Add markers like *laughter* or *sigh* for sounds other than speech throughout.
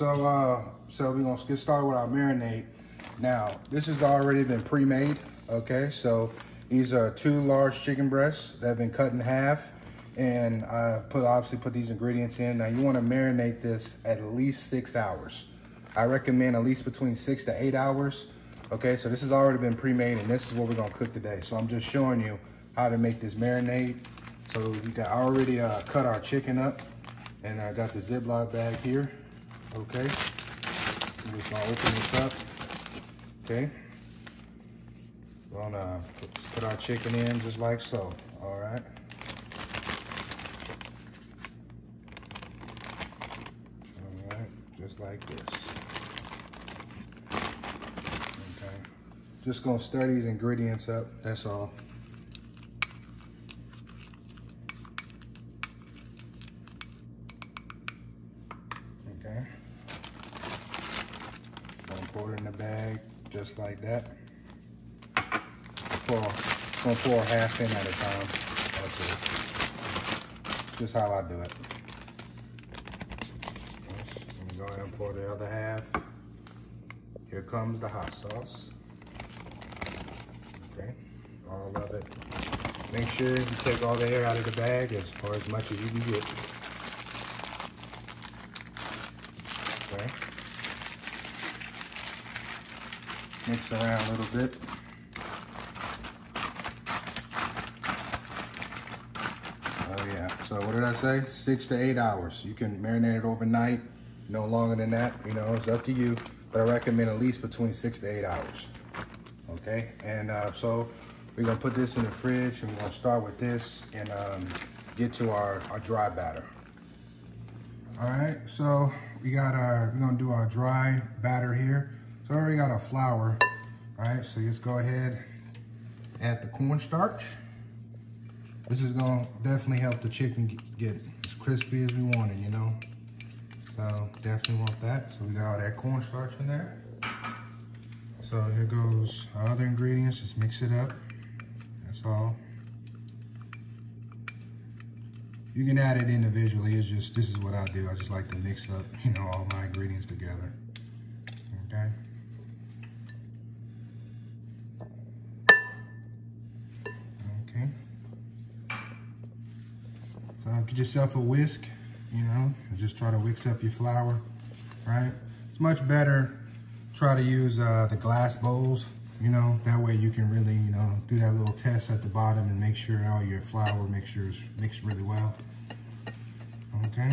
so uh, so we're gonna get started with our marinade. Now, this has already been pre-made, okay? So these are two large chicken breasts that have been cut in half. And I put obviously put these ingredients in. Now you wanna marinate this at least six hours. I recommend at least between six to eight hours. Okay, so this has already been pre-made and this is what we're gonna cook today. So I'm just showing you how to make this marinade. So we got already uh, cut our chicken up and I got the Ziploc bag here, okay? I'm just gonna open this up, okay? We're gonna put, our chicken in just like so, all right? All right, just like this. Okay, just gonna stir these ingredients up, that's all. Okay. Gonna pour it in the bag just like that. Pour, gonna pour half in at a time. That's it. Just how I do it. Let me go ahead and pour the other half. Here comes the hot sauce. Okay, all of it. Make sure you take all the air out of the bag as, or as much as you can get. Okay. Mix around a little bit. Oh yeah, so what did I say? Six to eight hours. You can marinate it overnight, no longer than that. You know, it's up to you, but I recommend at least between six to eight hours. Okay, and uh, so we're gonna put this in the fridge and we're gonna start with this and um, get to our, our dry batter. All right, so we got our, we're gonna do our dry batter here. So I already got our flour, right? So let's go ahead, add the cornstarch. This is gonna definitely help the chicken get as crispy as we want it, you know? So definitely want that. So we got all that cornstarch in there. So here goes our other ingredients, just mix it up, that's all. You can add it individually. It's just, this is what I do. I just like to mix up, *laughs* you know, all my ingredients together. Okay. So get yourself a whisk, you know, and just try to whisk up your flour, right? It's much better try to use uh, the glass bowls, you know, that way you can really, you know, do that little test at the bottom and make sure all your flour mixture is mixed really well. Okay.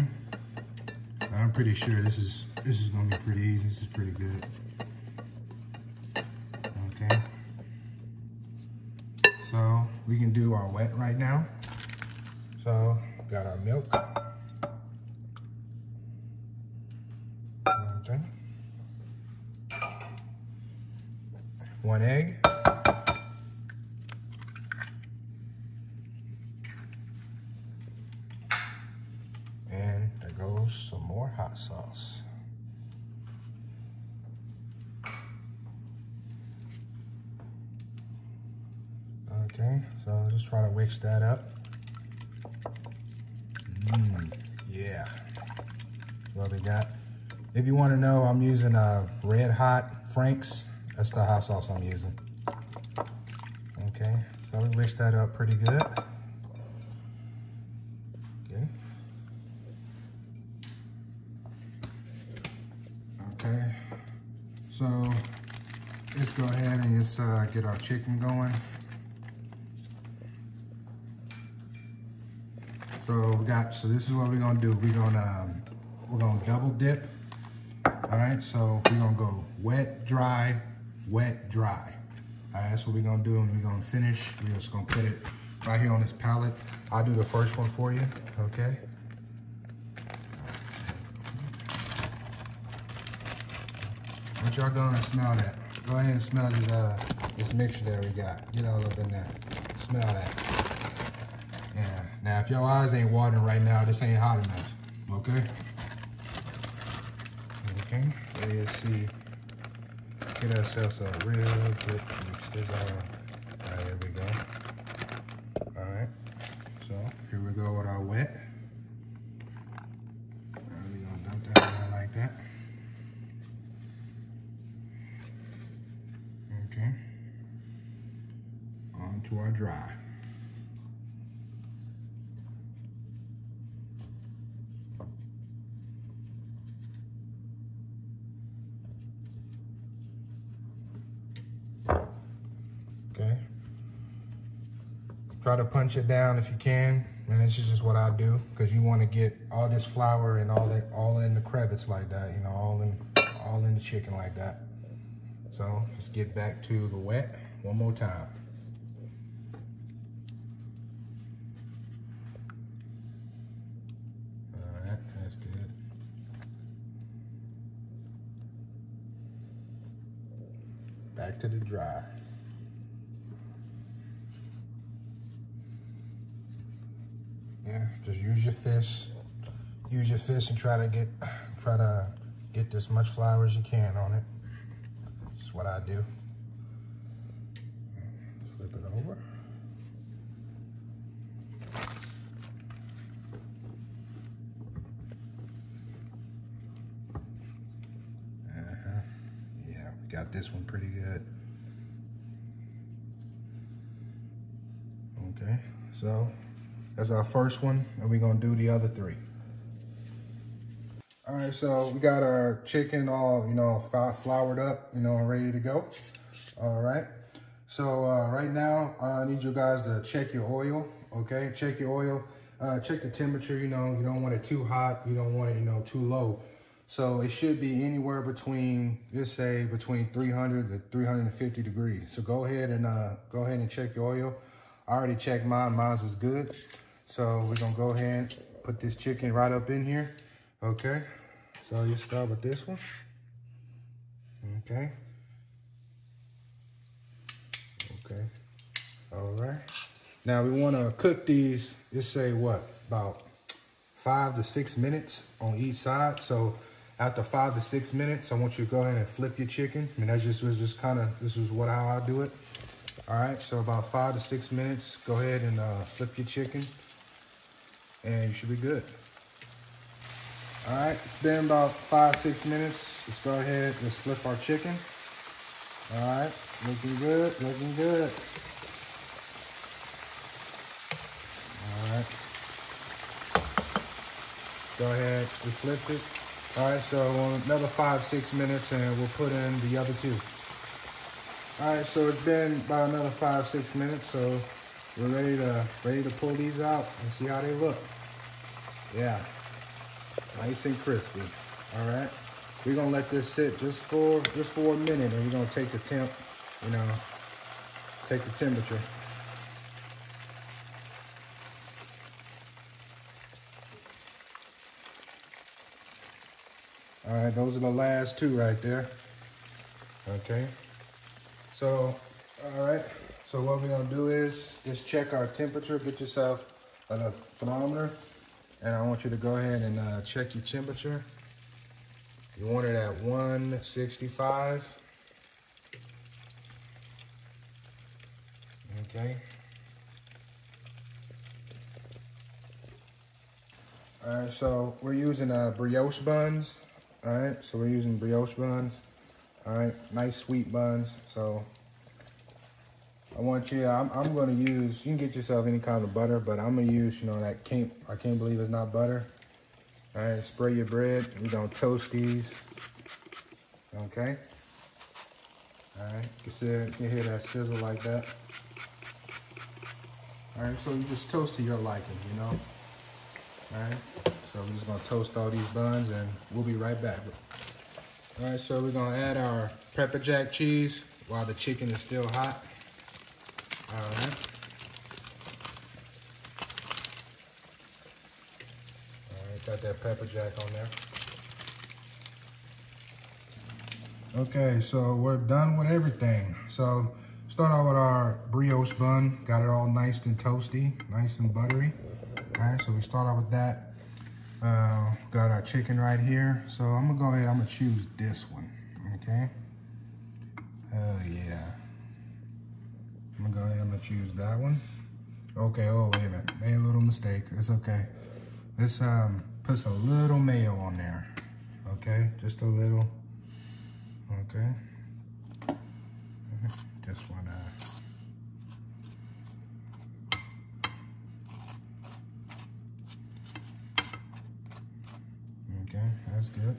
I'm pretty sure this is this is gonna be pretty easy. This is pretty good. Okay. So we can do our wet right now. So got our milk. Okay. One egg. And there goes some more hot sauce. Okay, so just try to mix that up. Mmm, yeah. What we got. If you want to know, I'm using a Red Hot Frank's. That's the hot sauce I'm using. Okay, so we mix that up pretty good. Okay. Okay, so let's go ahead and just uh, get our chicken going. So we got, so this is what we're gonna do. We're gonna, um, we're gonna double dip. All right, so we're gonna go wet, dry, wet, dry. All right, that's what we're gonna do and we're gonna finish. We're just gonna put it right here on this pallet. I'll do the first one for you, okay? What y'all gonna smell that? Go ahead and smell this, uh, this mixture that we got. Get all up in there. Smell that. Yeah. Now, if your eyes ain't watering right now, this ain't hot enough. Okay? Okay, let's see. Get ourselves a real good mixers. All right, there we go. All right, so here we go with our wet. We're gonna dump that in like that. Okay. On to our dry. Try to punch it down if you can. And this is just what I do because you want to get all this flour and all that all in the crevice like that, you know, all in all in the chicken like that. So let's get back to the wet one more time. All right, that's good. Back to the dry. Yeah, just use your fist. Use your fist and try to get try to get as much flour as you can on it. That's what I do. Flip it over. Uh-huh. Yeah, got this one pretty good. Okay, so that's our first one, and we're gonna do the other three. All right, so we got our chicken all, you know, floured up, you know, ready to go. All right, so uh, right now, I need you guys to check your oil, okay? Check your oil, uh, check the temperature, you know, you don't want it too hot, you don't want it, you know, too low. So it should be anywhere between, let's say, between 300 to 350 degrees. So go ahead and uh, go ahead and check your oil. I already checked mine, mine's is good. So we're gonna go ahead and put this chicken right up in here. Okay, so you start with this one. Okay. Okay, all right. Now we wanna cook these, just say what, about five to six minutes on each side. So after five to six minutes, I want you to go ahead and flip your chicken. I mean, that just was just kind of, this is what how I do it. All right, so about five to six minutes, go ahead and uh, flip your chicken and you should be good. All right, it's been about five, six minutes. Let's go ahead, let's flip our chicken. All right, looking good, looking good. All right. Go ahead, we flipped it. All right, so another five, six minutes and we'll put in the other two. All right, so it's been about another five, six minutes, so we're ready to ready to pull these out and see how they look. Yeah, nice and crispy. All right, we're gonna let this sit just for just for a minute, and we're gonna take the temp, you know, take the temperature. All right, those are the last two right there. Okay. So, all right. So what we're gonna do is just check our temperature. Get yourself a thermometer, and I want you to go ahead and uh, check your temperature. You want it at 165. Okay. All right, so we're using uh, brioche buns. All right, so we're using brioche buns. All right, nice sweet buns. So I want you, I'm, I'm gonna use, you can get yourself any kind of butter, but I'm gonna use, you know, that can't, I can't believe it's not butter. All right, spray your bread. We're gonna toast these. Okay. All right, you can, see, you hear that sizzle like that. All right, so you just toast to your liking, you know? All right, so we're just gonna toast all these buns and we'll be right back. All right, so we're gonna add our pepper jack cheese while the chicken is still hot. All right. All right, got that pepper jack on there. Okay, so we're done with everything. So start out with our brioche bun. Got it all nice and toasty, nice and buttery. All right, so we start out with that. Uh, got our chicken right here. So I'm gonna go ahead, I'm gonna choose this one, okay? Oh yeah gonna choose that one. Okay, oh, wait a minute. Made a little mistake. It's okay. This um, puts a little mayo on there. Okay, just a little. Okay. Just uh, wanna. Okay, that's good.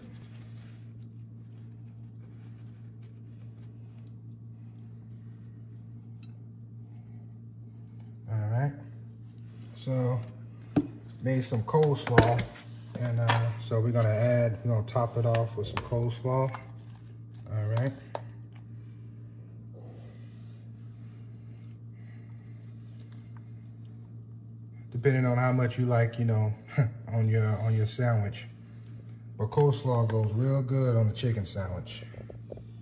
So made some coleslaw, and uh, so we're gonna add. We're gonna top it off with some coleslaw. All right. Depending on how much you like, you know, *laughs* on your on your sandwich. But coleslaw goes real good on the chicken sandwich.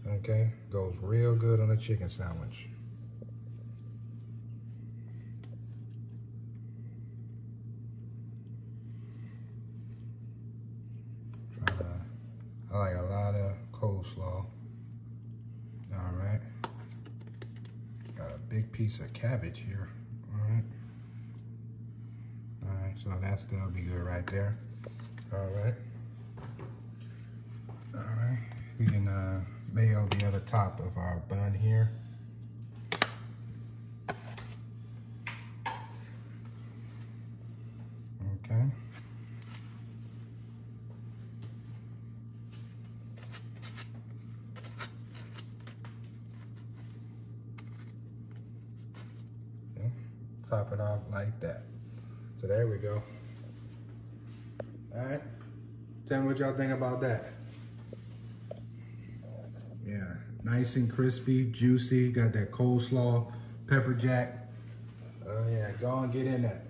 Okay, goes real good on a chicken sandwich. Try to, I like a lot of coleslaw. All right. Got a big piece of cabbage here. All right. All right, so that's that'll be good right there. All right. All right, we can uh, mayo the other top of our bun here. Okay. popping off like that. So there we go. All right. Tell me what y'all think about that. Yeah, nice and crispy, juicy. Got that coleslaw, pepper jack. Oh yeah, go and get in that.